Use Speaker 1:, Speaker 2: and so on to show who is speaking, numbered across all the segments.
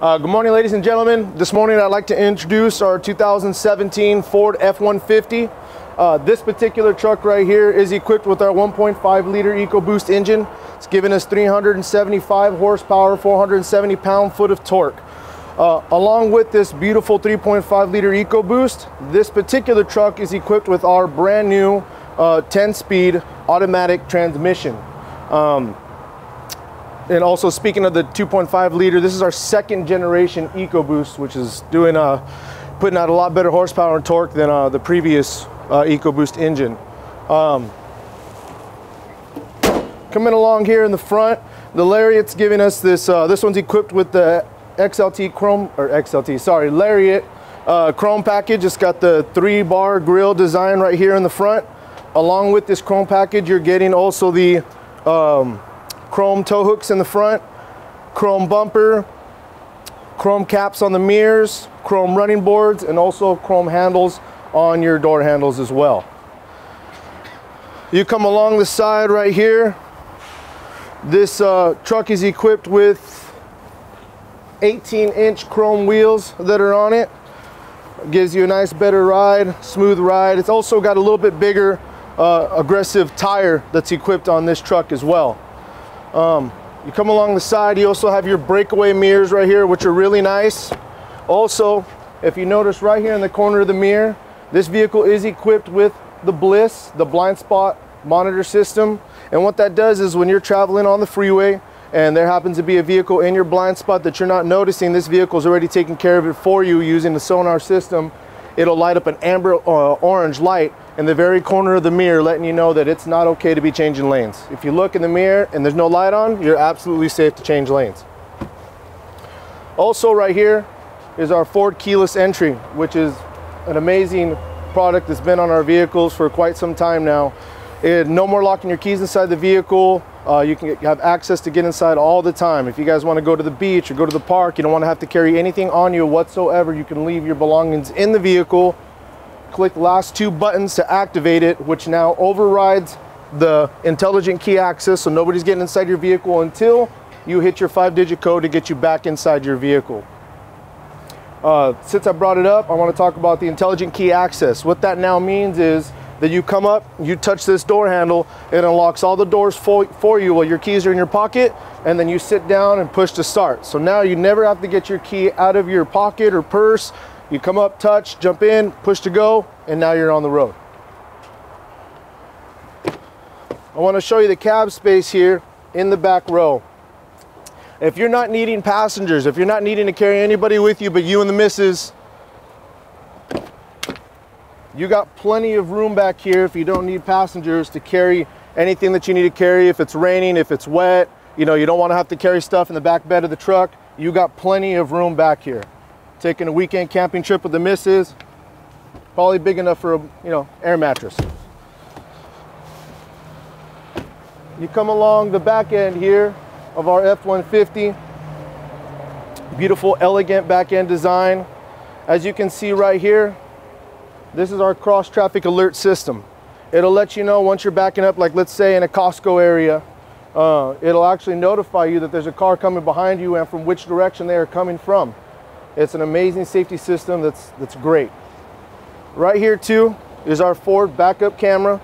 Speaker 1: Uh, good morning, ladies and gentlemen. This morning I'd like to introduce our 2017 Ford F-150. Uh, this particular truck right here is equipped with our 1.5 liter EcoBoost engine. It's giving us 375 horsepower, 470 pound foot of torque. Uh, along with this beautiful 3.5 liter EcoBoost, this particular truck is equipped with our brand new 10-speed uh, automatic transmission. Um, and also speaking of the 2.5 liter, this is our second generation EcoBoost, which is doing uh, putting out a lot better horsepower and torque than uh, the previous uh, EcoBoost engine. Um, coming along here in the front, the Lariat's giving us this, uh, this one's equipped with the XLT Chrome, or XLT, sorry, Lariat uh, Chrome package. It's got the three bar grill design right here in the front. Along with this Chrome package, you're getting also the um, chrome tow hooks in the front, chrome bumper, chrome caps on the mirrors, chrome running boards, and also chrome handles on your door handles as well. You come along the side right here. This uh, truck is equipped with 18 inch chrome wheels that are on it. Gives you a nice better ride, smooth ride. It's also got a little bit bigger uh, aggressive tire that's equipped on this truck as well. Um, you come along the side, you also have your breakaway mirrors right here, which are really nice. Also, if you notice right here in the corner of the mirror, this vehicle is equipped with the BLIS, the blind spot monitor system. And what that does is when you're traveling on the freeway and there happens to be a vehicle in your blind spot that you're not noticing, this vehicle is already taking care of it for you using the sonar system. It'll light up an amber uh, orange light in the very corner of the mirror letting you know that it's not okay to be changing lanes. If you look in the mirror and there's no light on, you're absolutely safe to change lanes. Also right here is our Ford keyless entry, which is an amazing product that's been on our vehicles for quite some time now. It, no more locking your keys inside the vehicle. Uh, you can have access to get inside all the time. If you guys want to go to the beach or go to the park, you don't want to have to carry anything on you whatsoever. You can leave your belongings in the vehicle click last two buttons to activate it, which now overrides the intelligent key access so nobody's getting inside your vehicle until you hit your five digit code to get you back inside your vehicle. Uh, since I brought it up, I want to talk about the intelligent key access. What that now means is that you come up, you touch this door handle, it unlocks all the doors for, for you while your keys are in your pocket, and then you sit down and push to start. So now you never have to get your key out of your pocket or purse you come up, touch, jump in, push to go, and now you're on the road. I want to show you the cab space here in the back row. If you're not needing passengers, if you're not needing to carry anybody with you but you and the missus, you got plenty of room back here if you don't need passengers to carry anything that you need to carry. If it's raining, if it's wet, you know, you don't want to have to carry stuff in the back bed of the truck. You got plenty of room back here taking a weekend camping trip with the missus. Probably big enough for a, you know, air mattress. You come along the back end here of our F-150. Beautiful, elegant back end design. As you can see right here, this is our cross traffic alert system. It'll let you know once you're backing up, like let's say in a Costco area, uh, it'll actually notify you that there's a car coming behind you and from which direction they are coming from. It's an amazing safety system that's, that's great. Right here too is our Ford backup camera.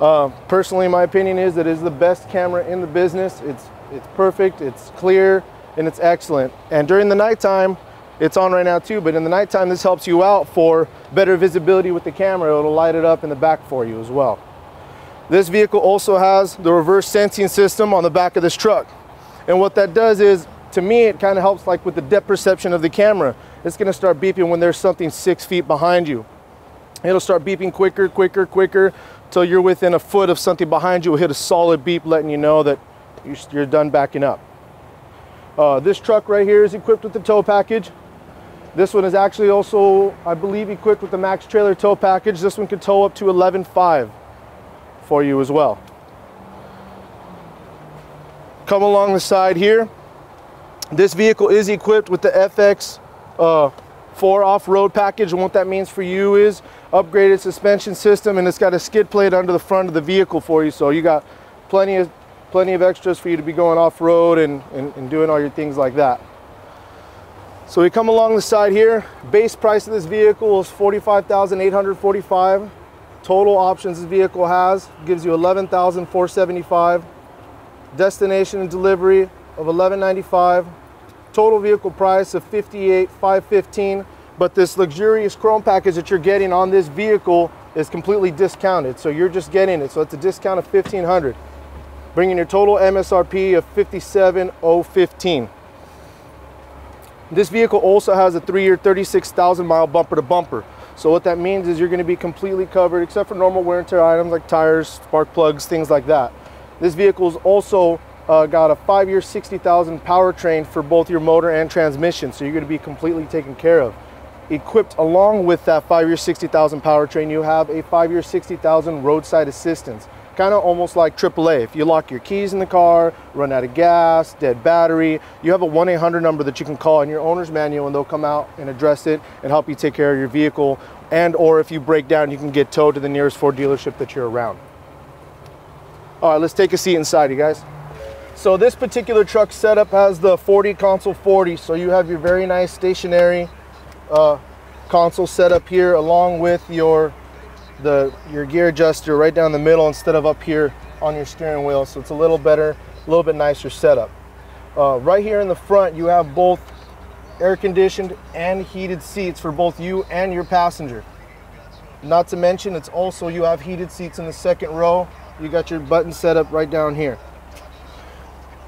Speaker 1: Uh, personally, my opinion is that it is the best camera in the business. It's, it's perfect, it's clear, and it's excellent. And during the nighttime, it's on right now too, but in the nighttime, this helps you out for better visibility with the camera. It'll light it up in the back for you as well. This vehicle also has the reverse sensing system on the back of this truck. And what that does is to me, it kind of helps like with the depth perception of the camera. It's gonna start beeping when there's something six feet behind you. It'll start beeping quicker, quicker, quicker, till you're within a foot of something behind you. It will hit a solid beep letting you know that you're done backing up. Uh, this truck right here is equipped with the tow package. This one is actually also, I believe, equipped with the Max Trailer tow package. This one can tow up to 11.5 for you as well. Come along the side here. This vehicle is equipped with the FX uh, 4 off-road package. And what that means for you is upgraded suspension system and it's got a skid plate under the front of the vehicle for you. So you got plenty of plenty of extras for you to be going off-road and, and, and doing all your things like that. So we come along the side here. Base price of this vehicle is 45845 Total options this vehicle has gives you 11475 Destination and delivery of 1195 Total vehicle price of 58515 But this luxurious chrome package that you're getting on this vehicle is completely discounted. So you're just getting it. So it's a discount of 1500 bringing your total MSRP of 57015 this vehicle also has a three-year, 36,000 mile bumper to bumper. So what that means is you're gonna be completely covered except for normal wear and tear items like tires, spark plugs, things like that. This vehicle is also uh, got a five-year, 60,000 powertrain for both your motor and transmission. So you're gonna be completely taken care of. Equipped along with that five-year, 60,000 powertrain, you have a five-year, 60,000 roadside assistance kind of almost like AAA. If you lock your keys in the car, run out of gas, dead battery, you have a 1-800 number that you can call in your owner's manual and they'll come out and address it and help you take care of your vehicle. And or if you break down, you can get towed to the nearest Ford dealership that you're around. All right, let's take a seat inside, you guys. So this particular truck setup has the 40 console 40. So you have your very nice stationary uh, console set up here along with your the your gear adjuster right down the middle instead of up here on your steering wheel so it's a little better a little bit nicer setup. Uh, right here in the front you have both air conditioned and heated seats for both you and your passenger. Not to mention it's also you have heated seats in the second row. You got your button set up right down here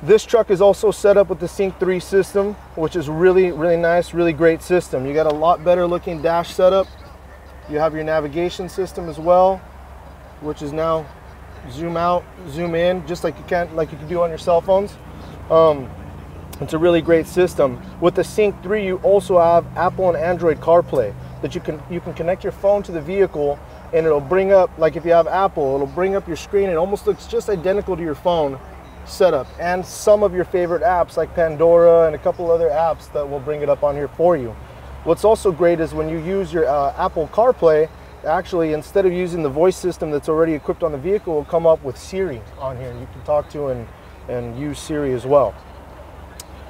Speaker 1: this truck is also set up with the sync 3 system which is really really nice really great system you got a lot better looking dash setup you have your navigation system as well, which is now zoom out, zoom in, just like you can like you can do on your cell phones. Um, it's a really great system. With the Sync 3, you also have Apple and Android CarPlay that you can you can connect your phone to the vehicle and it'll bring up like if you have Apple, it'll bring up your screen. It almost looks just identical to your phone setup and some of your favorite apps like Pandora and a couple other apps that will bring it up on here for you. What's also great is when you use your uh, Apple CarPlay, actually instead of using the voice system that's already equipped on the vehicle, will come up with Siri on here. and You can talk to and, and use Siri as well.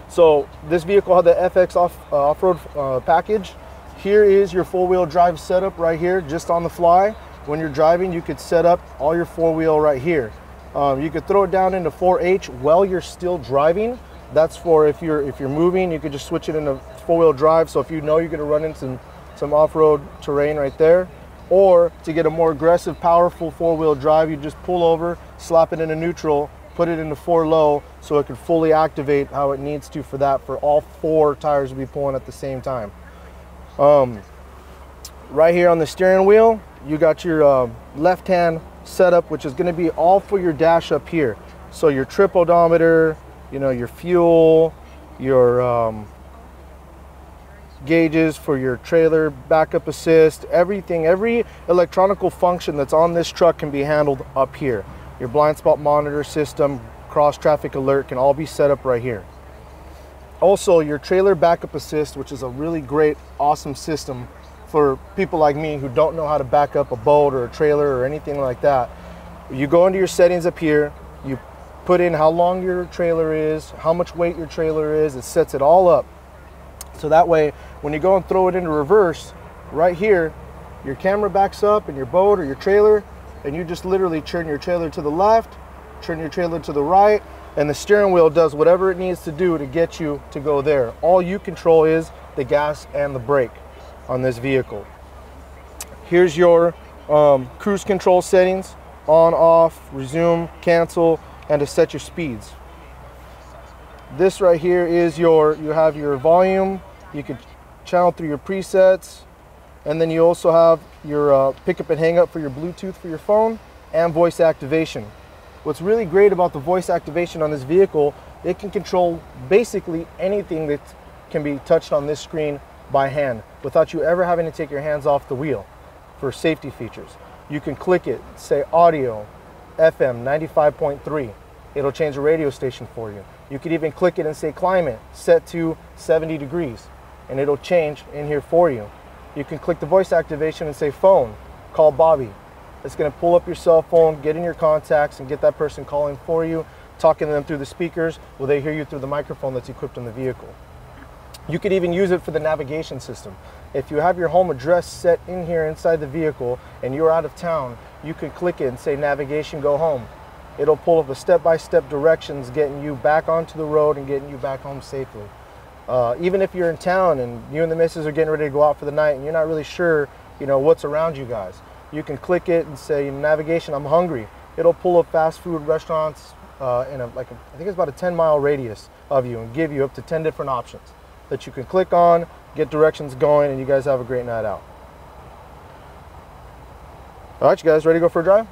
Speaker 1: So this vehicle had the FX off, uh, off-road uh, package. Here is your four-wheel drive setup right here, just on the fly. When you're driving, you could set up all your four-wheel right here. Um, you could throw it down into 4H while you're still driving. That's for if you're if you're moving, you could just switch it into four-wheel drive. So if you know you're going to run into some, some off-road terrain right there, or to get a more aggressive, powerful four-wheel drive, you just pull over, slap it into neutral, put it into four low, so it can fully activate how it needs to for that, for all four tires to be pulling at the same time. Um, right here on the steering wheel, you got your uh, left-hand setup, which is going to be all for your dash up here. So your trip odometer, you know, your fuel, your um, gauges for your trailer, backup assist, everything, every electronical function that's on this truck can be handled up here. Your blind spot monitor system, cross traffic alert can all be set up right here. Also, your trailer backup assist, which is a really great, awesome system for people like me who don't know how to back up a boat or a trailer or anything like that. You go into your settings up here, you put in how long your trailer is, how much weight your trailer is, it sets it all up. So that way, when you go and throw it into reverse, right here, your camera backs up and your boat or your trailer, and you just literally turn your trailer to the left, turn your trailer to the right, and the steering wheel does whatever it needs to do to get you to go there. All you control is the gas and the brake on this vehicle. Here's your um, cruise control settings, on, off, resume, cancel, and to set your speeds. This right here is your, you have your volume, you can channel through your presets, and then you also have your uh, pickup and hang up for your Bluetooth for your phone and voice activation. What's really great about the voice activation on this vehicle, it can control basically anything that can be touched on this screen by hand without you ever having to take your hands off the wheel for safety features. You can click it, say audio, FM 95.3. It'll change the radio station for you. You could even click it and say climate, set to 70 degrees, and it'll change in here for you. You can click the voice activation and say phone, call Bobby. It's gonna pull up your cell phone, get in your contacts, and get that person calling for you, talking to them through the speakers, will they hear you through the microphone that's equipped in the vehicle. You could even use it for the navigation system. If you have your home address set in here inside the vehicle and you're out of town, you could click it and say navigation go home. It'll pull up a step-by-step -step directions getting you back onto the road and getting you back home safely. Uh, even if you're in town and you and the missus are getting ready to go out for the night and you're not really sure, you know, what's around you guys, you can click it and say navigation, I'm hungry. It'll pull up fast food restaurants uh, in a, like, a, I think it's about a 10 mile radius of you and give you up to 10 different options that you can click on, get directions going, and you guys have a great night out. All right, you guys ready to go for a drive?